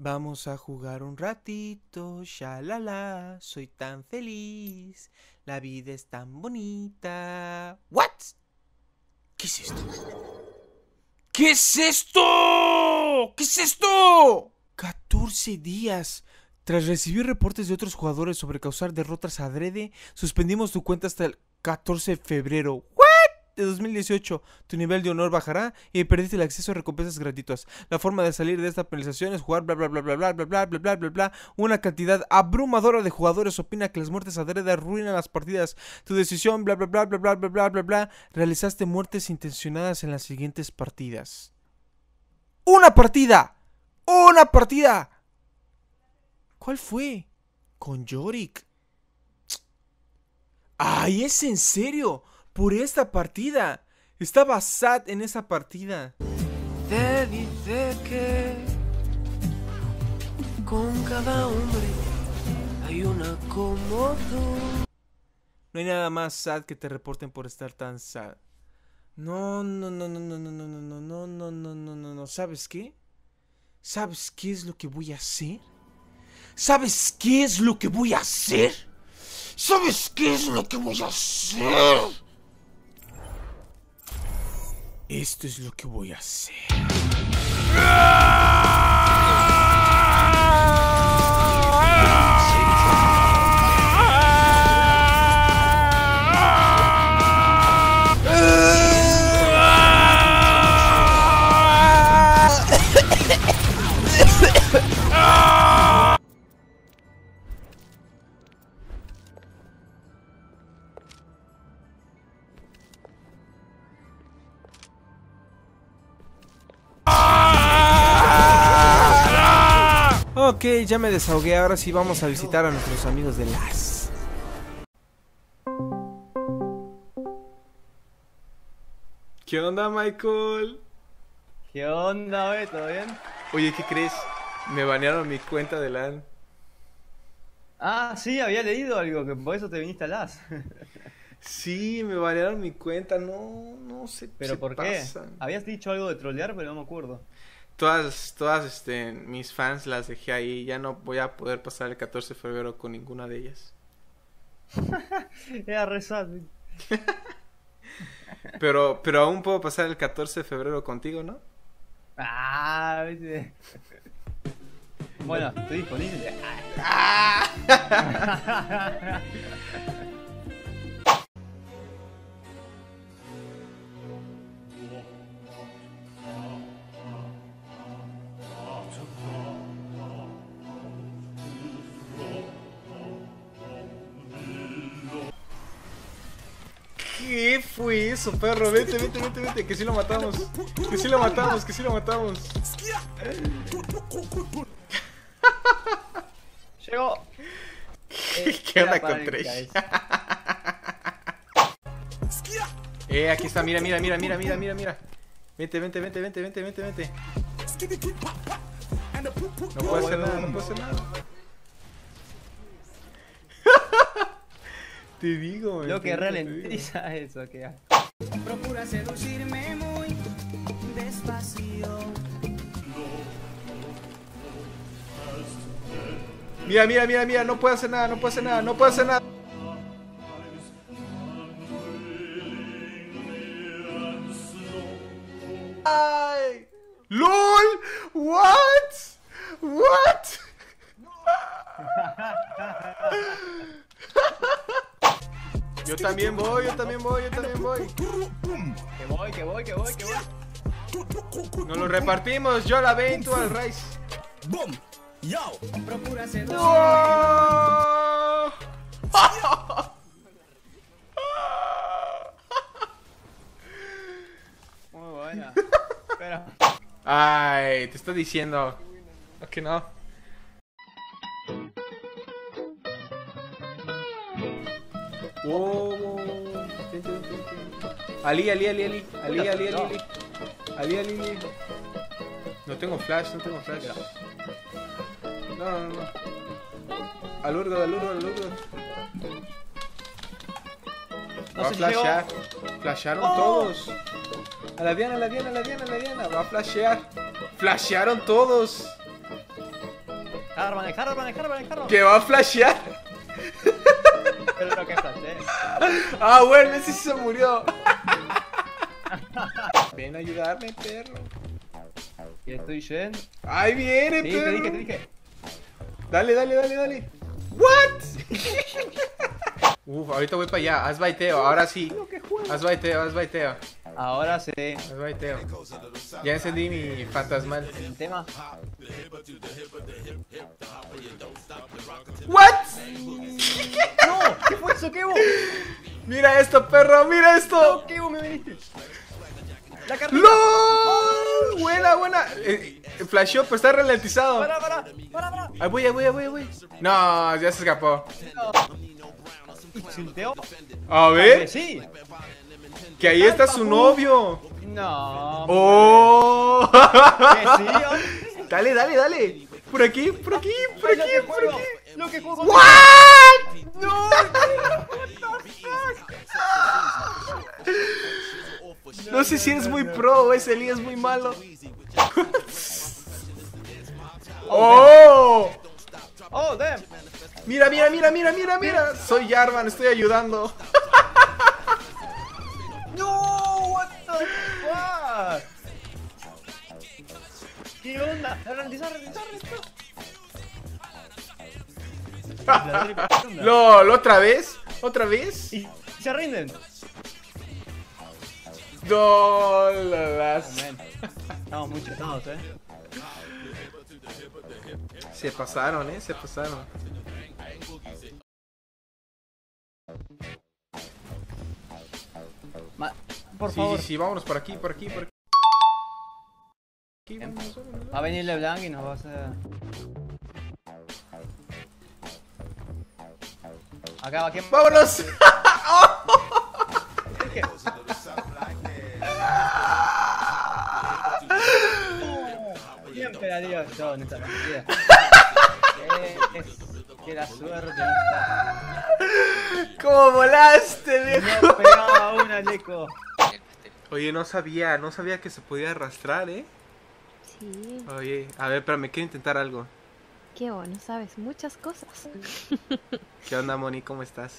Vamos a jugar un ratito, shalala, soy tan feliz, la vida es tan bonita. ¿What? ¿Qué es esto? ¿Qué es esto? ¿Qué es esto? 14 días. Tras recibir reportes de otros jugadores sobre causar derrotas adrede, suspendimos tu cuenta hasta el 14 de febrero de 2018. Tu nivel de honor bajará y perdiste el acceso a recompensas gratuitas. La forma de salir de esta penalización es jugar bla bla bla bla bla bla bla bla bla bla bla. Una cantidad abrumadora de jugadores opina que las muertes adrede arruinan las partidas. Tu decisión bla bla bla bla bla bla bla bla bla. Realizaste muertes intencionadas en las siguientes partidas. ¡Una partida! ¡Una partida! ¿Cuál fue? Con Yorick. ¡Ay, es en serio! Por esta partida. Estaba sad en esa partida. Te dice que con cada hombre hay una como No hay nada más sad que te reporten por estar tan sad. No, no, no, no, no, no, no, no, no, no, no, no, no, no, no. ¿Sabes qué? ¿Sabes qué es lo que voy a hacer? ¿Sabes qué es lo que voy a hacer? ¿Sabes qué es lo que voy a hacer? Esto es lo que voy a hacer. Ok, ya me desahogué, ahora sí vamos a visitar a nuestros amigos de las. ¿Qué onda, Michael? ¿Qué onda, güey? ¿Todo bien? Oye, ¿qué crees? Me banearon mi cuenta de LAN. Ah, sí, había leído algo, que por eso te viniste a las. sí, me banearon mi cuenta, no, no sé. ¿Pero por qué? Habías dicho algo de trolear, pero no me acuerdo todas, todas este, mis fans las dejé ahí. Ya no voy a poder pasar el 14 de febrero con ninguna de ellas. Era rezar. pero, pero aún puedo pasar el 14 de febrero contigo, ¿no? Ah, bueno, estoy disponible. ¿Qué fue eso, perro? Vete, vete, vete, vete. Que si lo matamos. Que si lo matamos, que si lo matamos. Llegó. ¿Qué onda con Trash? eh, aquí está, mira, mira, mira, mira, mira, mira, mira. Vente, vente, vente, vente, vente, vente, vente. No puedo hacer nada, no puedo hacer nada. Te digo, Lo que ralentiza eso que Procura seducirme muy despacio. Mira, mira, mira, mira, no puedo hacer nada, no puedo hacer nada, no puedo hacer nada. Ay. LOL, what? What? Yo también voy, yo también voy, yo también voy. Que voy, que voy, que voy, que voy. Nos lo repartimos, yo la vento al Rice. ¡Boom! ¡Yo! Procura ser Muy buena. Pero... Ay, te estoy diciendo. ¿O no? Oh. Ali, Ali, Ali, Ali. Ali, Ali, Ali, Ali. Ali, Ali, Ali. No tengo flash, no tengo flash. No, no, no. Al urgo, al urgo, al urgo. Va a flashear. Flashearon oh. todos. A la Diana, a la Diana, a la Diana, a la Diana. Va a flashear. Flashearon todos. Harman, Harman, Harman, Harman. Que va a flashear. Pero lo que. Ah, bueno, ese sí se murió. Ven a ayudarme, perro. Y estoy yendo. Ahí viene, Sí, perro. te dije, te dije. Dale, dale, dale, dale. ¿What? Uf, ahorita voy para allá. Haz baiteo, ahora sí. Haz baiteo, haz baiteo. Ahora sí. Ya encendí mi fantasmal. El tema. ¿What? ¡No! ¿Qué fue eso, Kevo? Mira esto, perro, mira esto. Kevo, me viniste. La carta. ¡LOL! Buena, buena. Eh, flasheó, pero está ralentizado. Para, para, para, para. Ahí voy, ahí voy, ahí voy, voy. No, ya se escapó. ¿Silteo? A ver, Sí. Que ahí está su novio. No. ¡Oh! Dale, dale, dale. Por aquí, por aquí, por aquí, por aquí. Lo que juego. ¿What? No. No sé si eres muy pro o ese Eli es muy malo. ¡Oh! Oh, damn. Mira, mira, mira, mira, mira, mira. Soy Jarvan, estoy ayudando. LOL, ¿otra vez? ¿Otra vez? Y se rinden. LOL, las- Estamos muy chetados, eh. Se pasaron, eh, se pasaron. Ma- por Sí, favor. sí, sí, vámonos por aquí, por aquí, por aquí. Va a venir LeBlanc y nos va a hacer. Acá va, ¿quién? ¡Vámonos! Siempre la digo yo en esta partida. Que, es- que la suerte no está. ¿Cómo volaste, viejo? No pegaba una, Leco. Oye, no sabía, no sabía que se podía arrastrar, eh. Sí, Oye, a ver, pero me quiero intentar algo. Qué bueno, sabes muchas cosas. ¿Qué onda, Moni? ¿Cómo estás?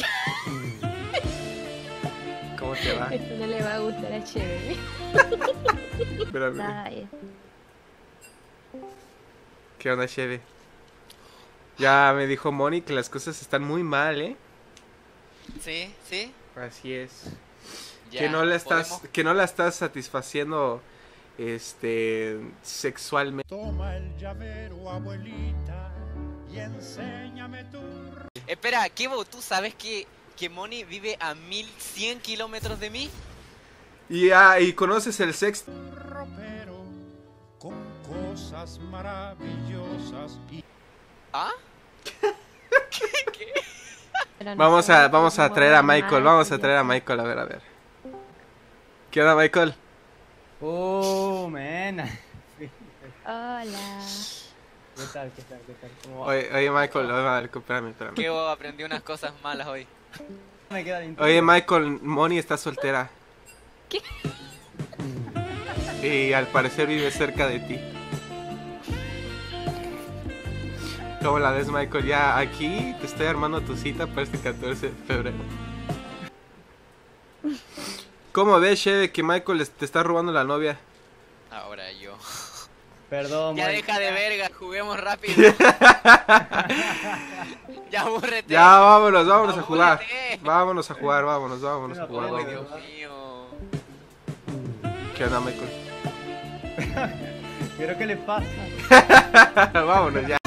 ¿Cómo te va? Esto no le va a gustar a. Espérame. Ay, ¿Qué onda, Cheve? Ya me dijo Moni que las cosas están muy mal, ¿eh? Sí, sí. Así es. Ya, que no la estás, podemos- que no la estás satisfaciendo, este, sexualmente. Toma el llavero, abuelita, y enséñame tu Espera, Kevo, ¿tú sabes que, que Moni vive a 1100 kilómetros de mí? Y, ah, y conoces el sexto. ropero con cosas maravillosas y ¿Ah? pero no Vamos a, vamos a traer a Michael, vamos a traer a Michael, a ver, a ver. ¿Qué onda, Michael? Oh, man. Hola. ¿Qué tal, qué tal, qué tal? ¿Cómo va? Oye, oye Michael, oye, a ver, espérame, espérame. Kevo aprendió unas cosas malas hoy. Me queda. Oye, Michael, Moni está soltera. ¿Qué? Y al parecer vive cerca de ti. ¿Cómo la ves, Michael? Ya aquí te estoy armando tu cita para este 14 de febrero. ¿Cómo ves, Cheve, que Michael te está robando la novia? Ahora yo. Perdón, Ya deja de verga, juguemos rápido. ya aburrete. Ya, vámonos, vámonos a jugar. Vámonos a jugar, vámonos, vámonos a jugar. Vámonos. Dios mío. ¿Qué onda, Michael? ¿Pero qué le pasa? vámonos ya.